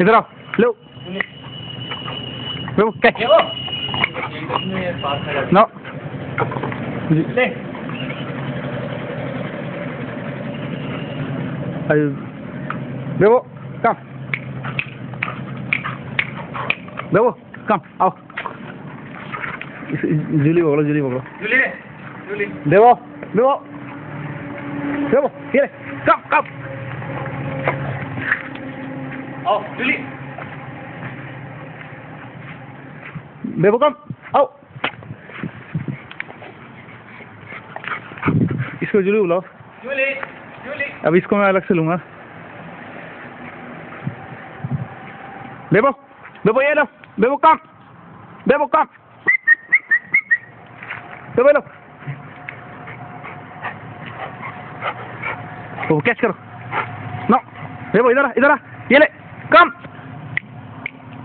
इधर आओ लो लो कैच देखो ये पास में नो ले Bebo, come. Bebo, come, आओ इस- जूली पकड़ो जूली पकड़ो जूली ले जूली देवो देवो देवो ये कम कम आओ जूली बेबो कम आओ इसको जूली बुलाओ। जूली जूली अब इसको मैं अलग से लूँगा। बेबो बेबो ये लो बेबो कम बेबो कम बेबो लो। वो कैच करो। नो बेबो इधर इधर ये ले। Come.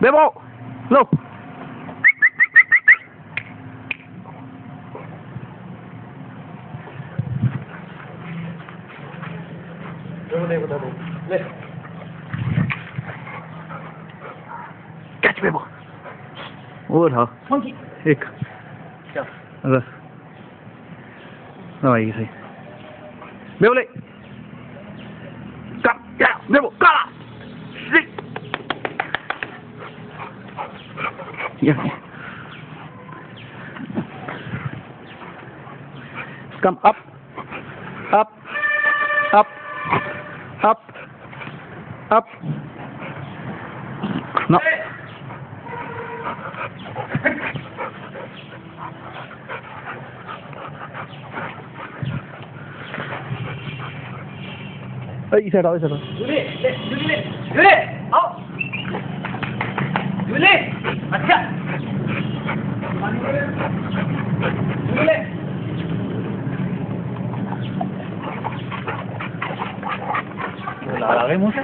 Bebo. Look. Catch Bebo. Ôi hả? Monkey. Hick. Chào. Rồi. Rồi, gì? Bebo lên. Cặp, cặp, Bebo, cặp. Yeah. Come up, up, up, up, up. No. এই সাইড ওই la grabemos.